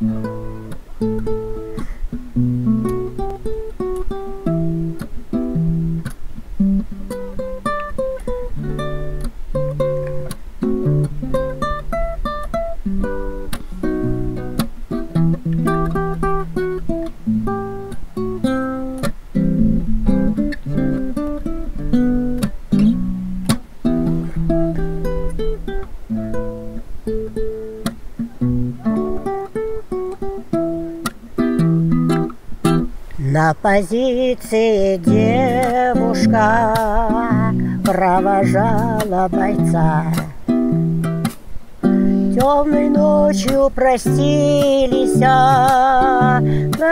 На позиции девушка провожала бойца. Темной ночью простились на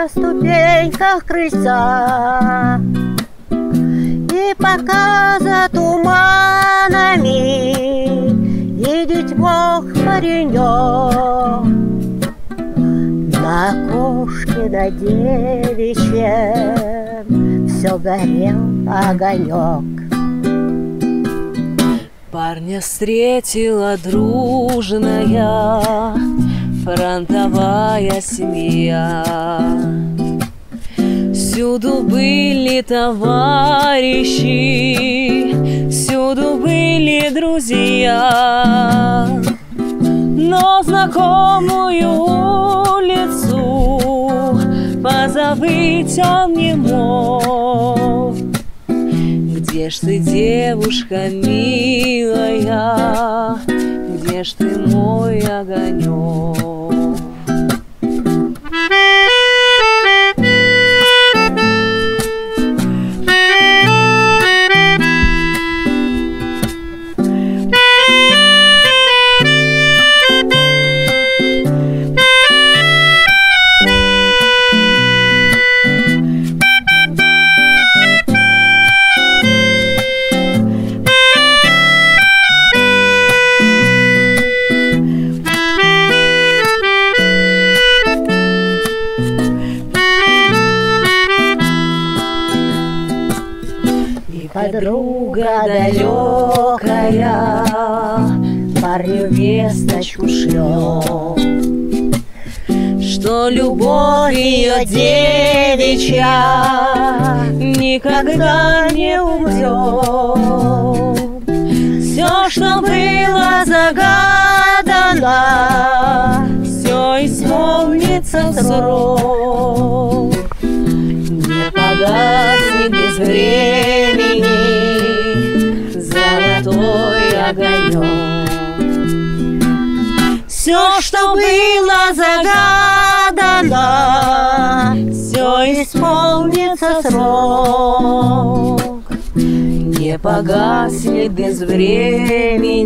ступеньках крыльца. И пока за туманами видеть мог паренек, окошке на девичьем Все горел огонек Парня встретила дружная фронтовая семья. Всюду были товарищи, всюду были друзья. Но знакомую позабыть он не мог. Где ж ты, девушка милая, где ж ты мой огонек? Подруга далекая Парню весточку шлет Что любовь ее девичья никогда не умрет. Все, что было загадано, все исполнится в огонек. Все, что было загадано, все исполнится срок. Не погаснет без времени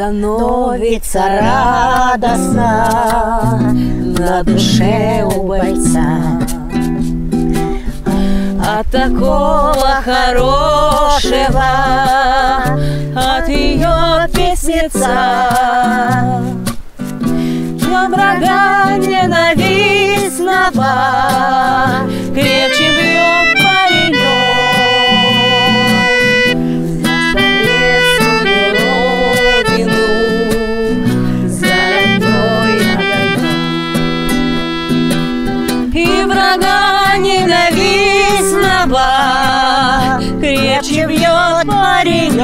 становится радостно на душе у бойца. От такого хорошего, от ее песница. Для врага ненавистного крепче врага ненавистного крепче бьет паренек.